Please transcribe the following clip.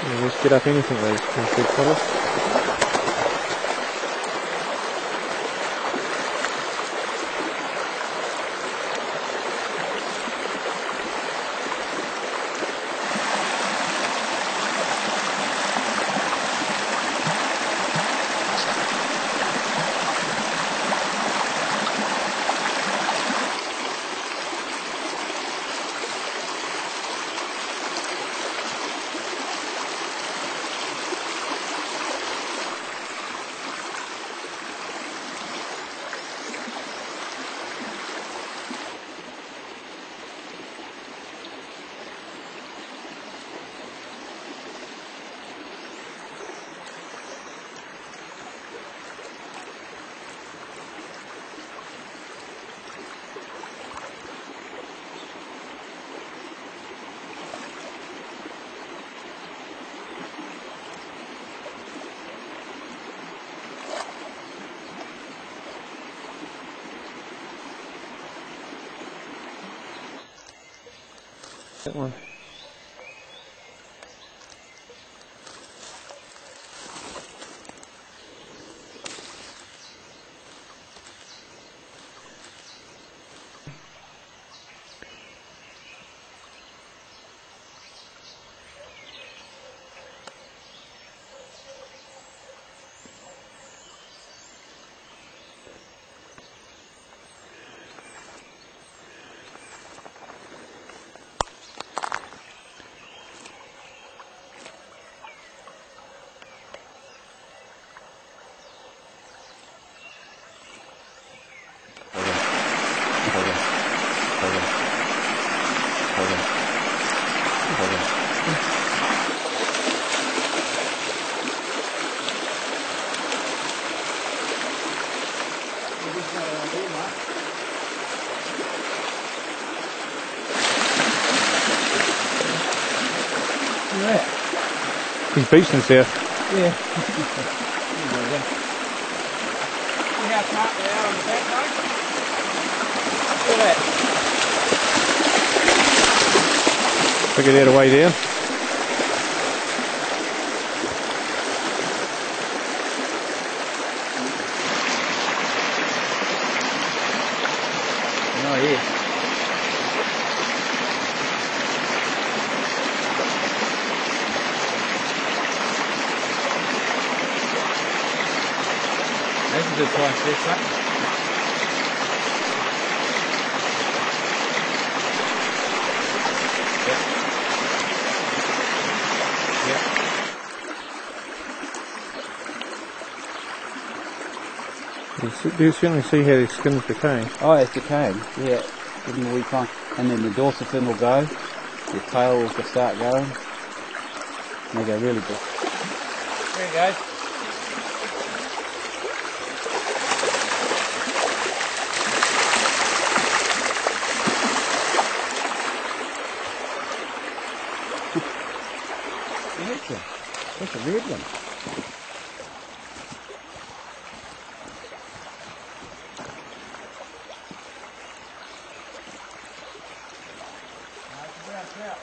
Ni búsqueda tiene sin la distancia That one. On the back, mate? Look at that. Figure out a way down. Não é isso. Antes do som aqui. You, see, you certainly see how the skin's decaying. Oh, it's decaying. Yeah. Give them a wee time. And then the dorsal fin will go. The tail will just start going. And they go really good. There you go. That's a, that's a red one. Yeah.